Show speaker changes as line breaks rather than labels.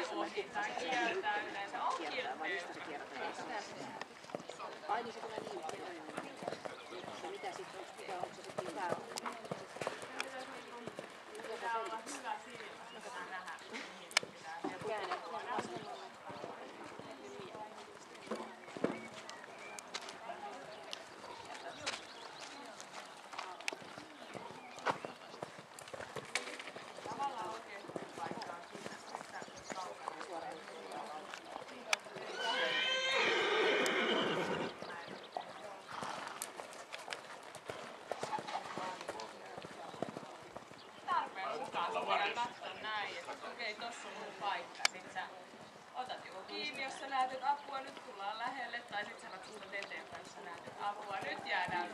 yrittää kieltää yleensä. On
kiertää, vai mistä se kiertää? Tulee. Ja mitä sitten, sitä, onko se sitten hyvä?
Voidaan katsoa näin, että okei, tossa on mun paikka. Sit sä otat joku kiinni, jos sä näet, että apua nyt tullaan lähelle, tai sit sä katsot eteenpäin, jos sä näet, että apua nyt jäädään.